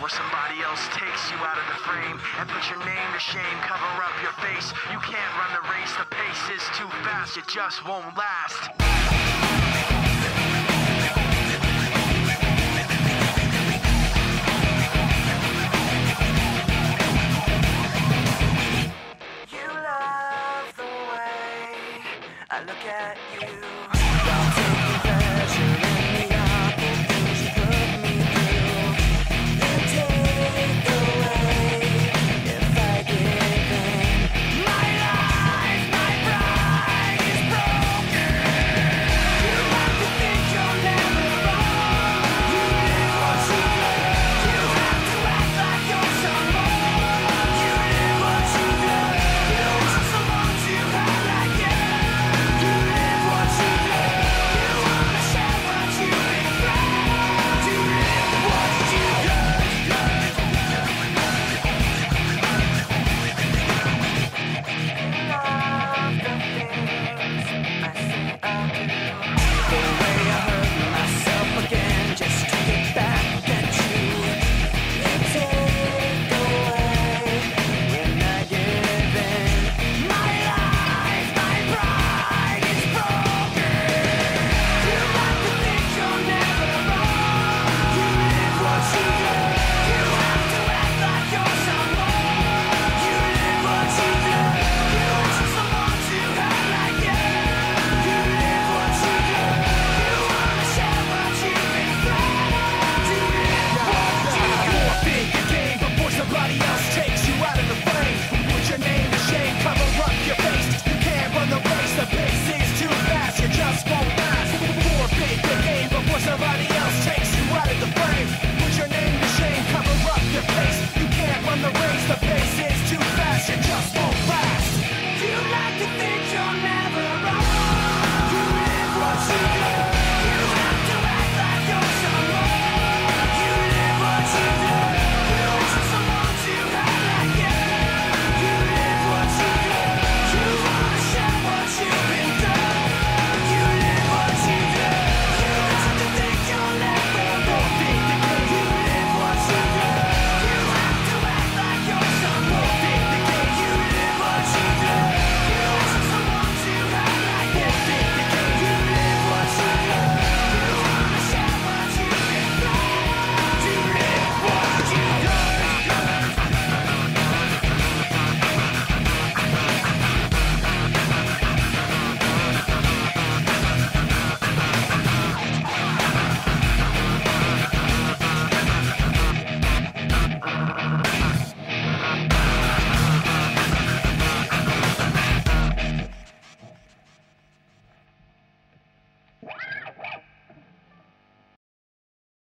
where somebody else takes you out of the frame and put your name to shame, cover up your face. You can't run the race, the pace is too fast, it just won't last. You love the way I look at you. I, I, Yes!